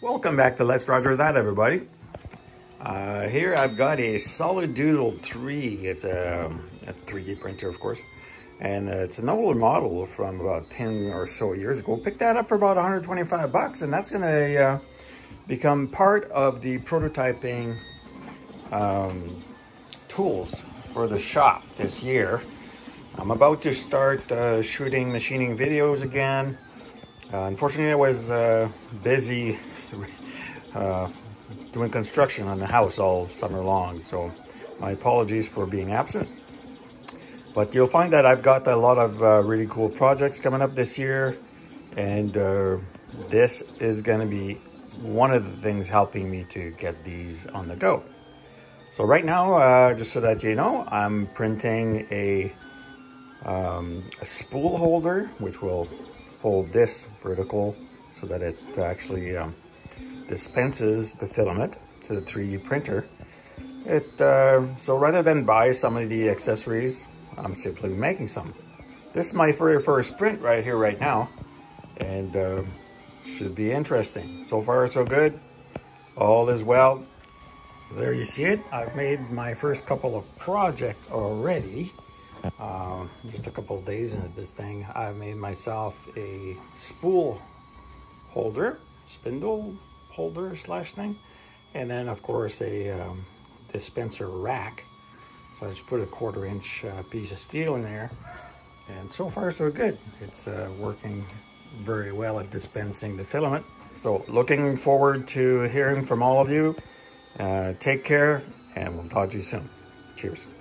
Welcome back to Let's Roger That, everybody. Uh, here I've got a Solidoodle 3. It's a, a 3D printer, of course. And uh, it's an older model from about 10 or so years ago. Picked that up for about 125 bucks, and that's going to uh, become part of the prototyping um, tools for the shop this year. I'm about to start uh, shooting machining videos again. Uh, unfortunately, I was uh, busy uh, doing construction on the house all summer long, so my apologies for being absent. But you'll find that I've got a lot of uh, really cool projects coming up this year, and uh, this is going to be one of the things helping me to get these on the go. So right now, uh, just so that you know, I'm printing a, um, a spool holder, which will hold this vertical so that it actually um, dispenses the filament to the 3D printer. It uh, So rather than buy some of the accessories, I'm simply making some. This is my very first print right here, right now, and uh, should be interesting. So far, so good. All is well. There you see it. I've made my first couple of projects already. Uh, just a couple days into this thing, I've made myself a spool holder, spindle holder slash thing. And then of course a um, dispenser rack. So I just put a quarter inch uh, piece of steel in there. And so far so good. It's uh, working very well at dispensing the filament. So looking forward to hearing from all of you. Uh, take care and we'll talk to you soon. Cheers.